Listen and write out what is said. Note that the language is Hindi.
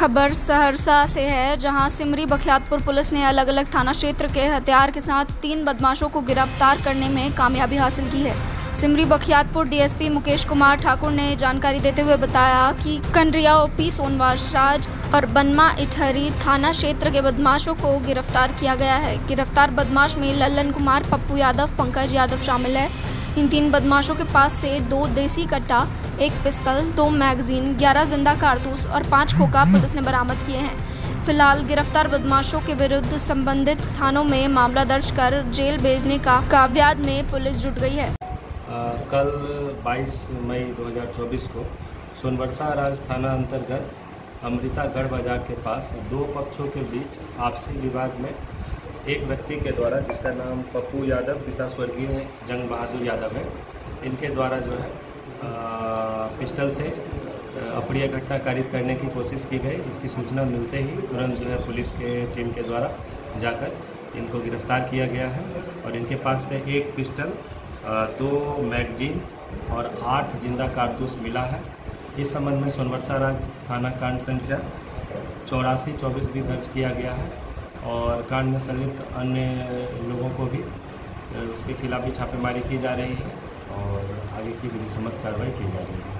खबर सहरसा से है, जहाँ सिमरी बख्तियारपुर पुलिस ने अलग अलग थाना क्षेत्र के हथियार के साथ तीन बदमाशों को गिरफ़्तार करने में कामयाबी हासिल की है। सिमरी बख्तियारपुर डीएसपी मुकेश कुमार ठाकुर ने जानकारी देते हुए बताया कि कनरिया ओपी सोनवास राज और बनमा इठहरी थाना क्षेत्र के बदमाशों को गिरफ़्तार किया गया है। गिरफ़्तार बदमाश में लल्लन कुमार, पप्पू यादव, पंकज यादव शामिल है। इन तीन बदमाशों के पास से दो देसी कट्टा एक पिस्तल दो मैगजीन ग्यारह ज़िंदा कारतूस और पाँच खोखा पुलिस ने बरामद किए हैं। फ़िलहाल गिरफ़्तार बदमाशों के विरुद्ध संबंधित थानों में मामला दर्ज कर जेल भेजने का काव्याद में पुलिस जुट गई है। आ, कल 22 मई 2024 को सोनबरसा राज थाना अंतर्गत अमृतागढ़ बाज़ार के पास दो पक्षों के बीच आपसी विवाद में एक व्यक्ति के द्वारा जिसका नाम पप्पू यादव पिता स्वर्गीय जंग बहादुर यादव है इनके द्वारा जो है पिस्टल से अप्रिय घटना कारित करने की कोशिश की गई। इसकी सूचना मिलते ही तुरंत जो है पुलिस के टीम के द्वारा जाकर इनको गिरफ़्तार किया गया है और इनके पास से एक पिस्टल दो मैगजीन और आठ ज़िंदा कारतूस मिला है। इस संबंध में सोनवर्षा राज थाना कांड संख्या चौरासी चौबीस भी दर्ज किया गया है और कांड में संलिप्त अन्य लोगों को भी उसके खिलाफ भी छापेमारी की जा रही है। और आगे की विधि सम्मत कार्रवाई की जा रही है